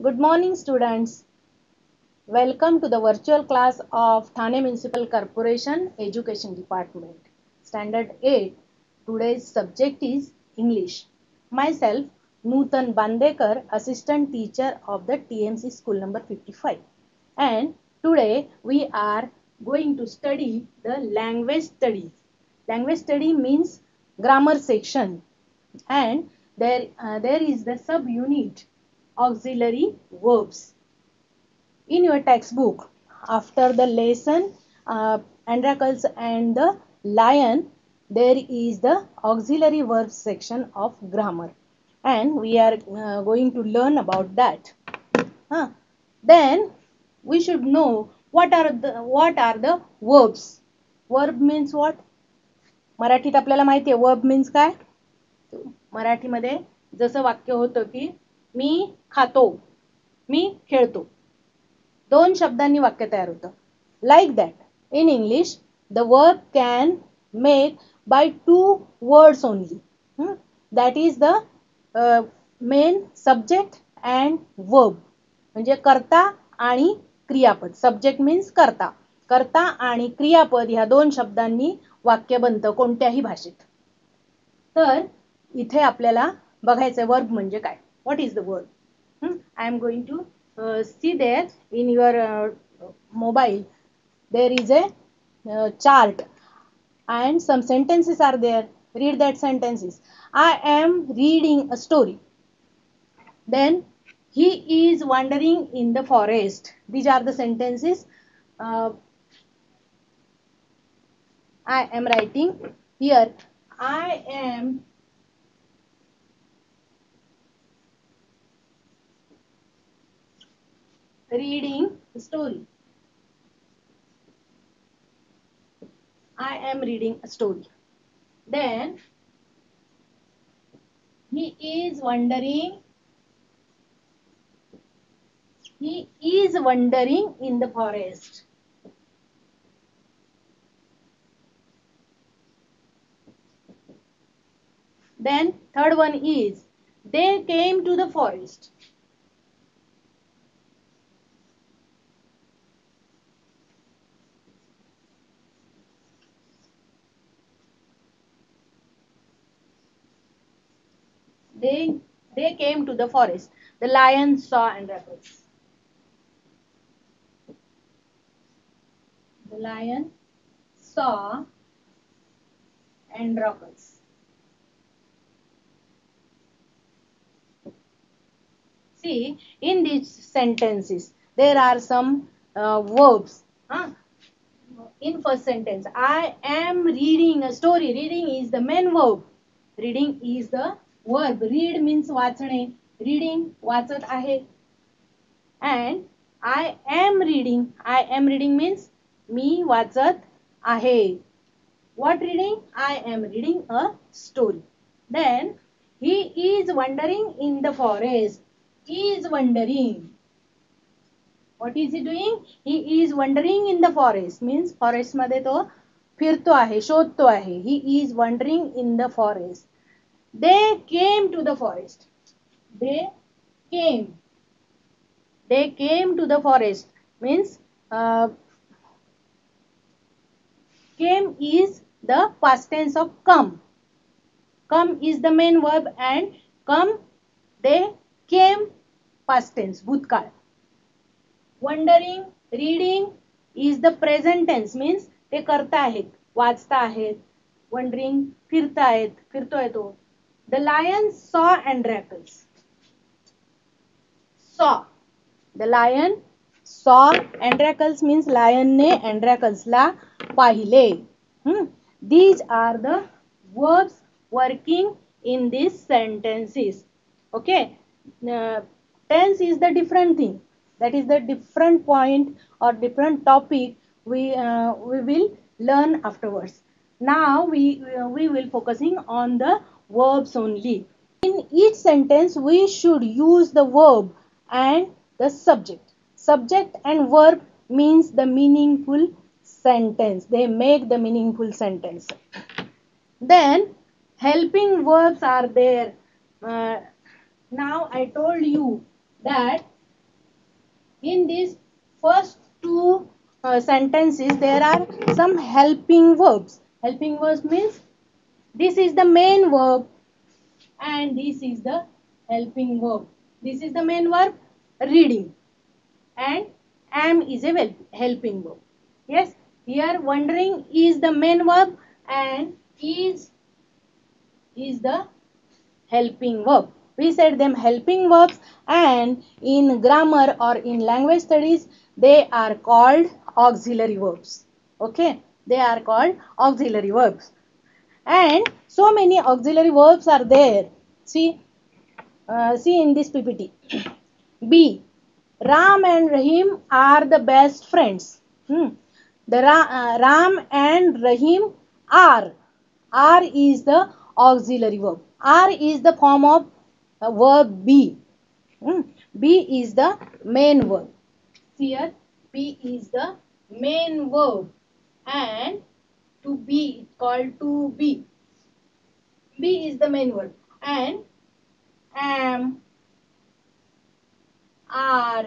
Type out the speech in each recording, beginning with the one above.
Good morning students. Welcome to the virtual class of Thane Municipal Corporation Education Department. Standard 8. Today's subject is English. Myself Nutan Bandekar, Assistant Teacher of the TMC School number 55. And today we are going to study the language studies. Language study means grammar section and there, uh, there is the subunit auxiliary verbs. In your textbook, after the lesson, uh, Andracles and the lion, there is the auxiliary verb section of grammar. And we are uh, going to learn about that. Huh. Then we should know what are the what are the verbs. Verb means what? मराठीत आपल्याला माहिती आहे verb means काय मराठीमध्ये जसं वाक्य होतं की मी खातो मी खेळतो. दोन शब्दांनी वाक्य तयार होतं. Like that in English the work can make by two words only that is the main subject and verb म्हणजे कर्ता आणि क्रियापद. सब्जेक्ट मीन्स कर्ता. कर्ता आणि क्रियापद ह्या दोन शब्दांनी वाक्य बनतं कोणत्याही भाषेत. तर इथे आपल्याला बघायचं वर्ब म्हणजे काय? What is the word? Hmm? i am going to uh, see there in your uh, mobile there is a uh, chart and some sentences are there. Read that sentences. I am reading a story. Then he is wandering in the forest. These are the sentences. I am writing here. I am reading story. I am reading a story. Then he is wandering. He is wandering in the forest. Then third one is they came to the forest. They they came to the forest. The lion saw Androcles the lion saw Androcles see in these sentences there are some uh, verbs huh? in first sentence i am reading a story. Reading is the main verb. Reading is the verb read means वाचणे. Reading वाचत आहे. And I am reading I am reading means मी वाचत आहे. What reading I am reading a story then he is wandering in the forest is wandering what is he doing he is wandering in the forest means फॉरेस्टमध्ये तो फिरतो आहे शोधतो आहे. He is wandering in the forest they came to the forest they came they came to the forest means uh, came is the past tense of come come is the main verb and come they came past tense bhutkaळ wondering reading is the present tense means ते करता आहेत वाचता आहेत wondering फिरतायत फिरतोय तो The lion saw and. Saw. The lion saw Androcles means lion ne Androcles la पाहिले. Hmm. These are the verbs working in these sentences. Okay. Uh, tense is the different thing. That is the different point or different topic we uh, we will learn afterwards. Now we uh, we will focusing on the verbs only. In each sentence, we should use the verb and the subject. Subject and verb means the meaningful sentence. They make the meaningful sentence. Then, helping verbs are there. Uh, now, I told you that in these first two uh, sentences there are some helping verbs helping verbs means this is the main verb and this is the helping verb. This is the main verb reading. And am is a helping verb. Yes here wondering is the main verb and is is the helping verb. We said them helping verbs and in grammar or in language studies they are called auxiliary verbs. Okay? They are called auxiliary verbs and so many auxiliary verbs are there. See uh, see in this ppt b ram and rahim are the best friends. Hmm. the Ra uh, ram and rahim are. Are is the auxiliary verb. Are is the form of uh, verb be hmm. be is the main verb. Here be is the main verb. And to be called to be be is the main verb and am are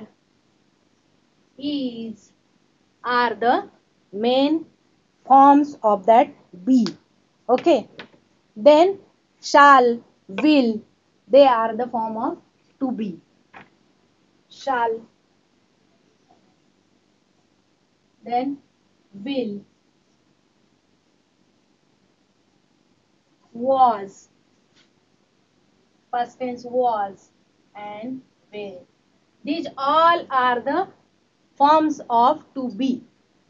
is are the main forms of that be okay. Then shall will they are the form of to be. Shall. Then will was. Past tense was and were. These all are the forms of to be.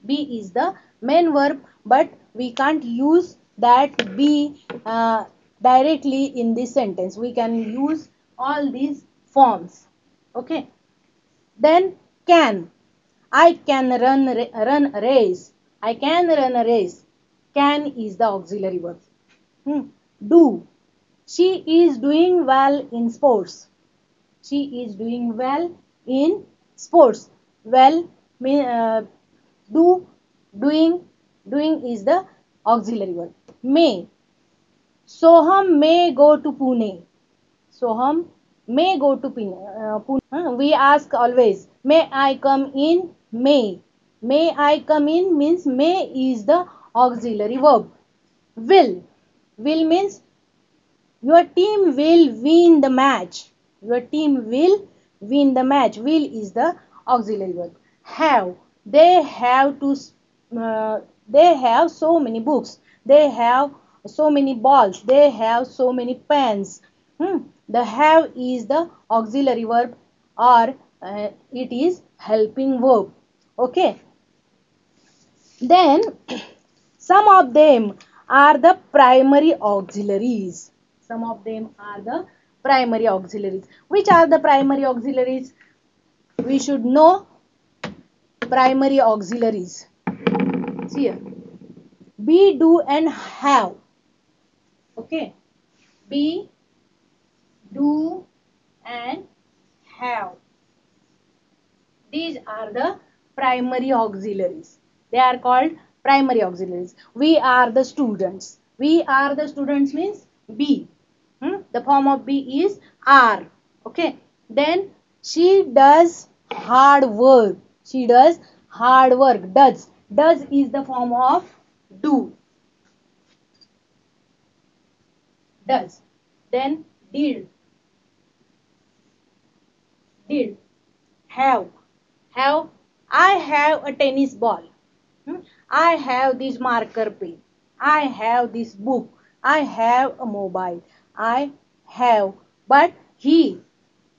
Be is the main verb but we can't use that be uh, directly in this sentence. We can use all these forms. Okay? Then can. I can run run a race. I can run a race. Can is the auxiliary verb. Do. She is doing well in sports. She is doing well in sports. Well, uh, do, doing, doing is the auxiliary verb. May. Soham may go to Pune. Soham may go to Pune. Uh, we ask always, may I come in may. May I come in means may is the auxiliary verb. Will. Will means your team will win the match. Your team will win the match. Will is the auxiliary verb. Have. They have to. Uh, they have so many books. They have so many balls. They have so many pens. Hmm. The have is the auxiliary verb or uh, it is helping verb okay then some of them are the primary auxiliaries. Some of them are the primary auxiliaries. Which are the primary auxiliaries? We should know primary auxiliaries. See here. Be do and have. Okay. Be do and have. These are the primary auxiliaries. They are called primary auxiliaries. We are the students. We are the students means be. Hmm? The form of be is are. Okay. Then she does hard work. She does hard work. Does. Does is the form of do. Does. Then did. Did. Have. Have I have a tennis ball. Hmm? I have this marker pen. I have this book. I have a mobile. I have. But he,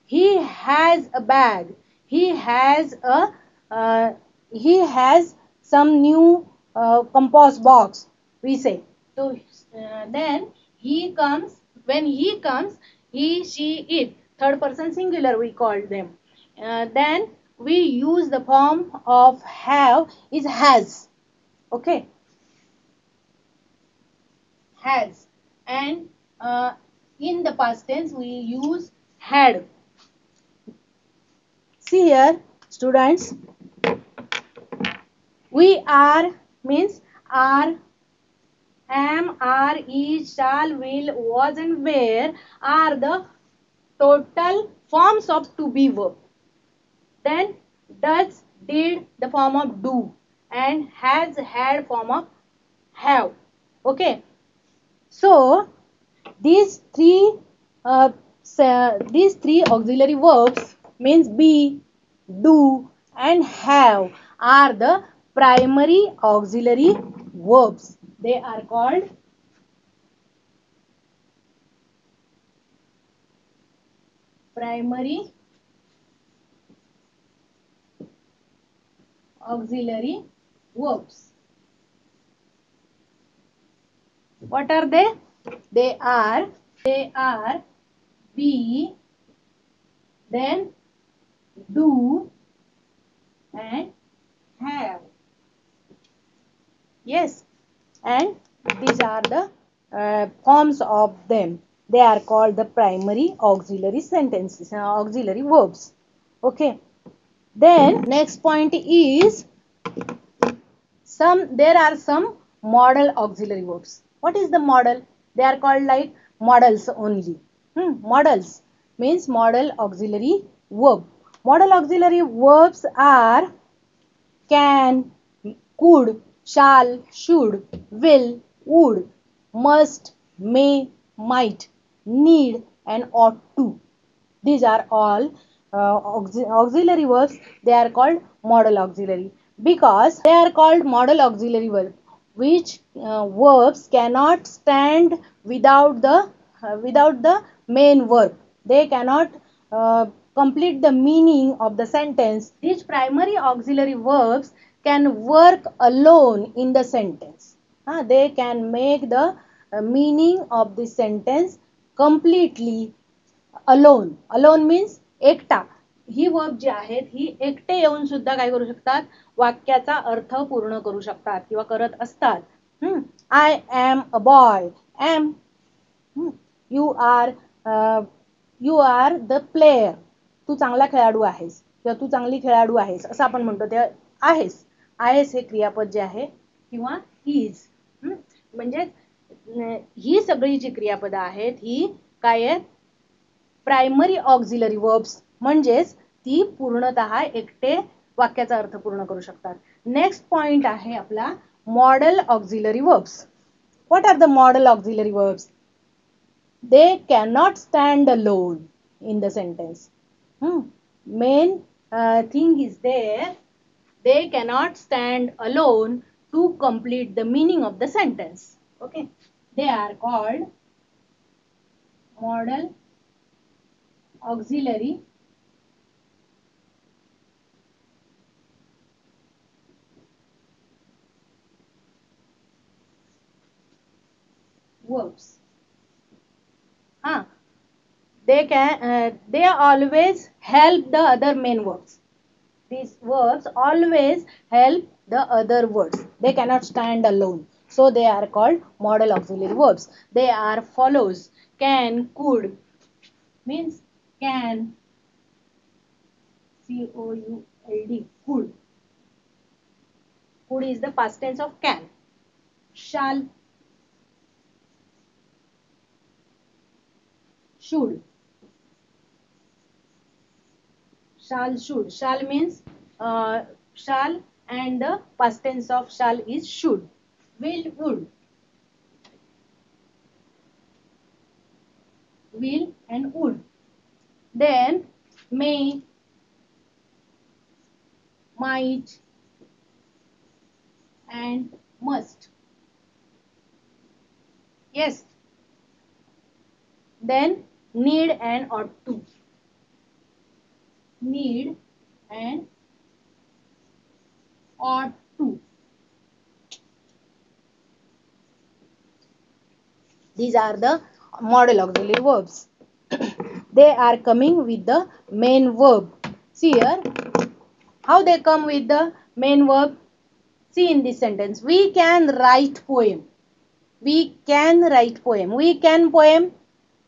he has a bag. He has a, uh, he has some new uh, compost box. We say. So uh, then he comes. When he comes, he, she, it. Third person singular we call them. Uh, then we use the form of have is has okay. Has. And uh, in the past tense we use had. See here students. We are means are am are is shall will was and where are the total forms of to be verb. Then does did the form of do and has had form of have. Okay. So these three uh, these three auxiliary verbs means be do and have are the primary auxiliary verbs. They are called primary auxiliary verbs. What are they? They are, they are be, then do and have. Yes, and these are the uh, forms of them. They are called the primary auxiliary sentences, uh, auxiliary verbs. Okay. Then next point is some there are some modal auxiliary verbs. What is the modal? They are called like models only. Hmm, modals means modal auxiliary verb. Modal auxiliary verbs are can, could, shall, should, will, would, must, may, might, need and ought to. These are all uh, auxiliary verbs. They are called modal auxiliary because they are called modal auxiliary verb which uh, verbs cannot stand without the uh, without the main verb. They cannot uh, complete the meaning of the sentence. These primary auxiliary verbs can work alone in the sentence. Ah, they can make the uh, meaning of the sentence completely alone. Alone means ekta. ही verb जी आहेत ही एकटे येऊन सुद्धा काय करू शकतात? वाक्याचा अर्थ पूर्ण करू शकतात किंवा करत असतात. I am a boy am you are you are the player तू चांगला खेळाडू आहेस. किंवा तू चांगली खेळाडू आहेस असं आपण म्हणतो. ते आहेस. आहेस हे क्रियापद जे आहे किंवा हीज म्हणजे ही सगळी जी क्रियापदं आहेत ही काय आहेत? प्रायमरी ऑक्झिलरी वर्ब्स म्हणजेच ती पूर्णत एकटे वाक्याचा अर्थ पूर्ण करू शकतात. नेक्स्ट पॉइंट आहे आपला modal auxiliary verbs what are the modal auxiliary verbs they cannot stand alone in the sentence main thing is they they cannot stand alone to complete the meaning of the sentence okay they are called modal auxiliary verbs huh. They can uh, they always help the other main verbs these verbs always help the other words. They cannot stand alone. So they are called modal auxiliary verbs. They are follows. Can could means can c o u l d could. Could is the past tense of can. Shall should shall should shall means uh, shall and the past tense of shall is should. Will would will and would then may might and must. Yes. Then need and ought to. Need and ought to. These are the modal auxiliary verbs. They are coming with the main verb. See here how they come with the main verb? See in this sentence we can write poem. We can write poem. We can poem.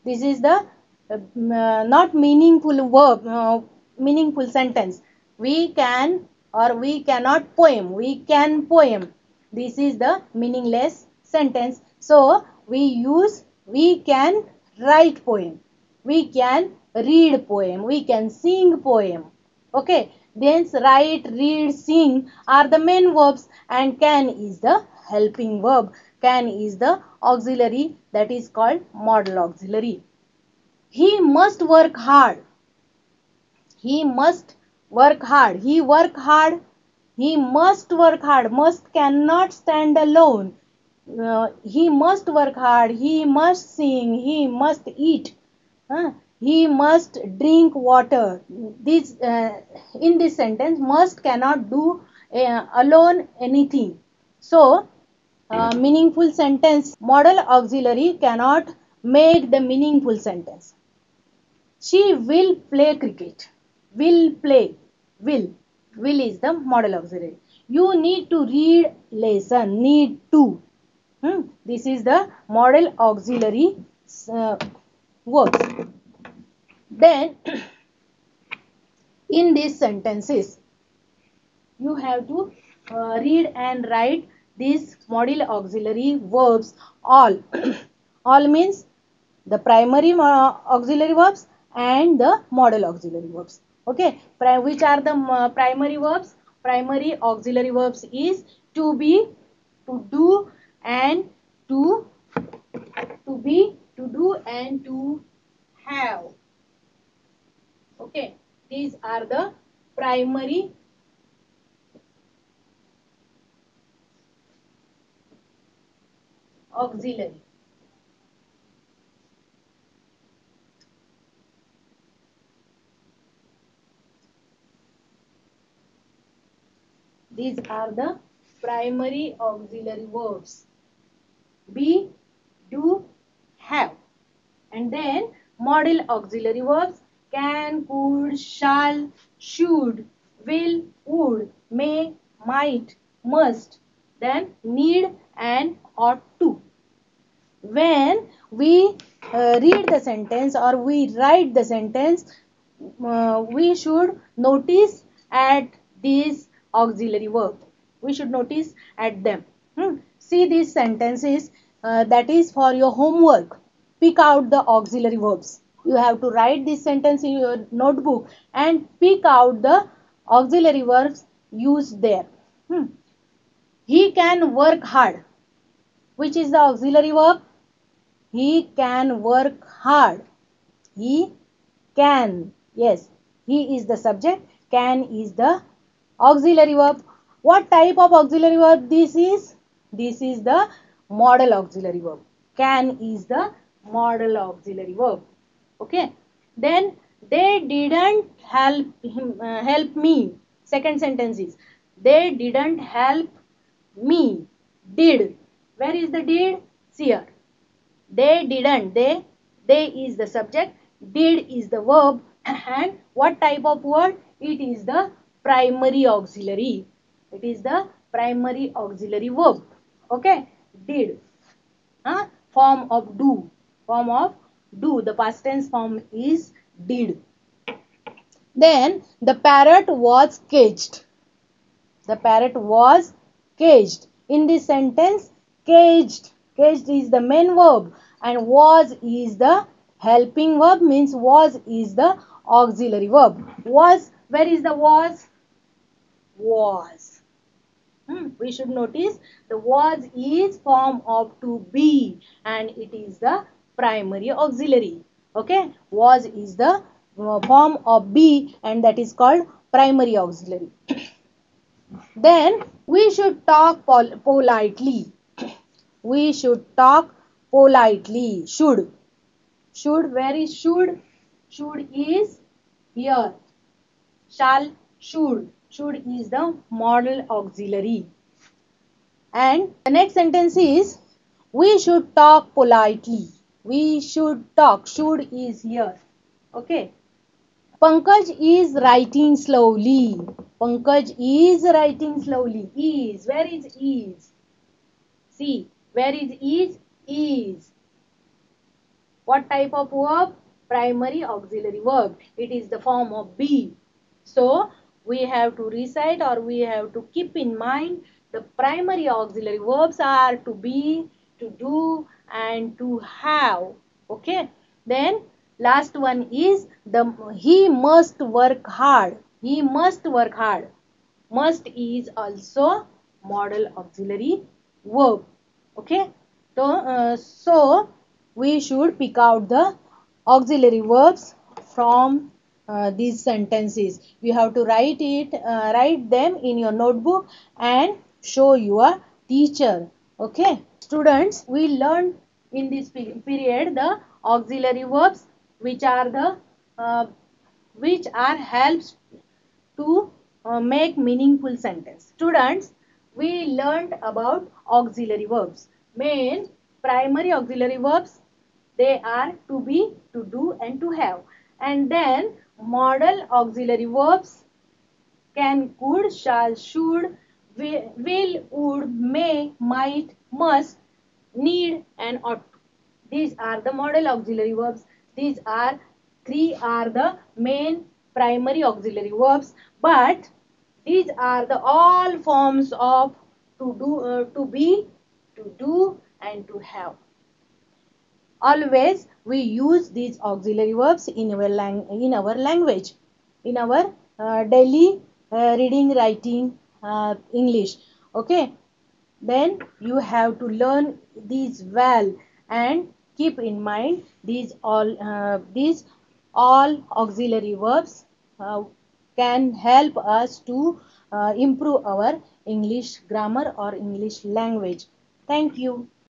This is the uh, not meaningful verb uh, meaningful sentence. We can or we cannot poem. We can poem. This is the meaningless sentence. So we use we can write poem. We can read poem. We can sing poem. Okay. Dance, write, read, sing are the main verbs and can is the helping verb. Can is the auxiliary that is called modal auxiliary. He must work hard. He must work hard. He work hard. He must work hard. Must cannot stand alone. Uh, he must work hard. He must sing. He must eat. He must drink water. This uh, in this sentence, must cannot do uh, alone anything. So, uh, meaningful sentence model auxiliary cannot make the meaningful sentence. She will play cricket. Will play. Will. Will is the modal auxiliary. You need to read lesson. Need to. Hmm. This is the modal auxiliary uh, words. Then, in these sentences, you have to uh, read and write these modal auxiliary verbs all. all means the primary auxiliary verbs and the modal auxiliary verbs. Okay, which are the uh, primary verbs? Primary auxiliary verbs is to be, to do and to, to be, to do and to have. Okay, these are the primary auxiliary. These are the primary auxiliary verbs. Be, do, have. And then modal auxiliary verbs can, could, shall, should, will, would, may, might, must, then need and ought to. When we uh, read the sentence or we write the sentence, uh, we should notice at these auxiliary verb. We should notice at them. Hmm. See these sentences uh, that is for your homework. Pick out the auxiliary verbs. You have to write this sentence in your notebook and pick out the auxiliary verbs used there. Hmm. He can work hard. Which is the auxiliary verb? He can work hard. He can. Yes. He is the subject. Can is the auxiliary verb. What type of auxiliary verb this is? This is the modal auxiliary verb. Can is the modal auxiliary verb. Okay. Then they didn't help him, uh, help me. Second sentence is they didn't help me. Did. Where is the did? Here. They didn't. They. They is the subject. Did is the verb. And what type of word? It is the primary auxiliary. It is the primary auxiliary verb. Okay. Did. Huh? Form of do. Form of do. The past tense form is did. Then the parrot was caged. The parrot was caged. In this sentence, caged. Caged is the main verb and was is the helping verb means was is the auxiliary verb. Was, where is the was? Was. Hmm. We should notice the was is form of to be and it is the primary auxiliary. Okay. Was is the uh, form of be and that is called primary auxiliary. then we should talk pol politely. We should talk politely. Should. Should. Where is should? Should is here. Shall. Should. Should is the modal auxiliary. And the next sentence is we should talk politely. We should talk. Should is here. Okay. Pankaj is writing slowly. Pankaj is writing slowly. Is. Where is is? See. Where is is? Is. What type of verb? Primary auxiliary verb. It is the form of be. So, we have to recite or we have to keep in mind the primary auxiliary verbs are to be, to do and to have. Okay. Then last one is the he must work hard. he must work hard must is also modal auxiliary verb okay so uh, so we should pick out the auxiliary verbs from uh, these sentences. You have to write it uh, write them in your notebook and show your teacher. Okay? Students we learned in this period the auxiliary verbs which are the uh, which are helps to uh, make meaningful sentence. Students we learned about auxiliary verbs. Main primary auxiliary verbs they are to be to do and to have. And then modal auxiliary verbs can could shall should will would may might must need and ought. These are the modal auxiliary verbs. These are three are the main primary auxiliary verbs. But these are the all forms of to do uh, to be to do and to have always we use these auxiliary verbs in our lang in our language in our uh, daily uh, reading writing uh, english. Okay? Then you have to learn these well and keep in mind these all uh, these all auxiliary verbs uh, can help us to uh, improve our english grammar or english language. Thank you